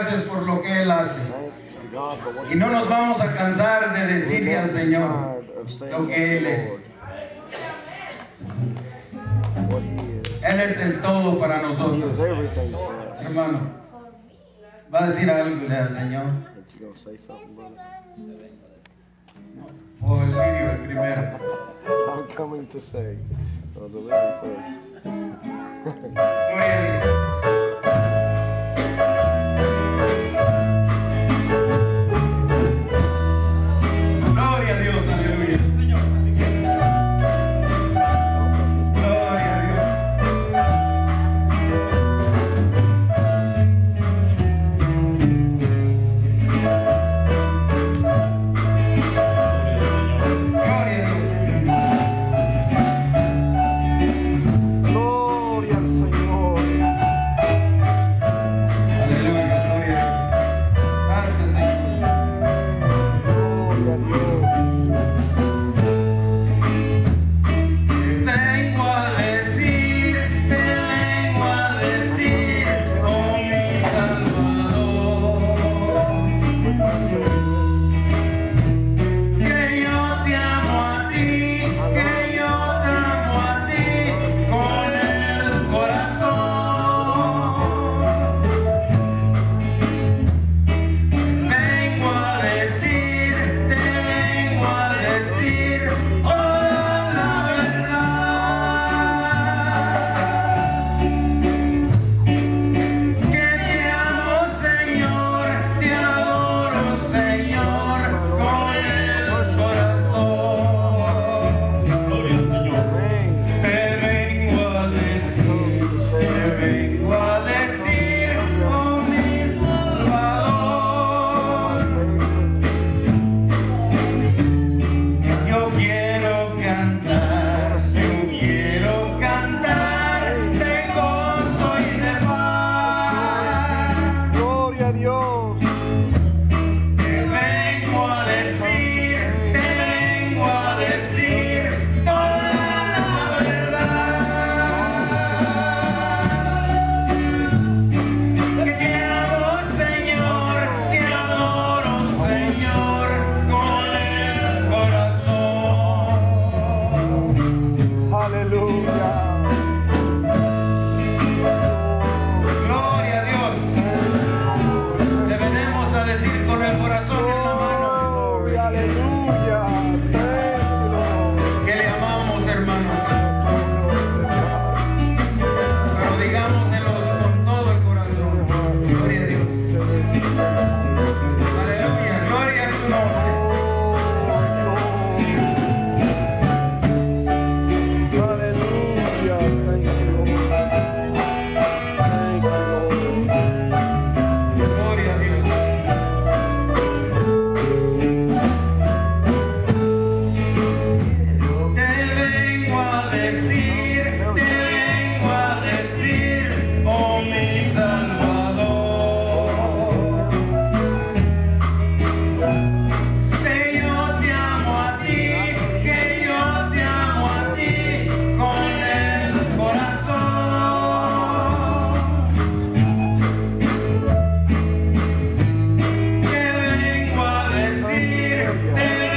gracias por lo que Él hace. Y no nos vamos a cansar de decirle al Señor lo que Él es. Él es el todo para nosotros. Hermano, va a decir algo al Señor. O el vídeo el primero. I'm coming to say, uh, the Hallelujah.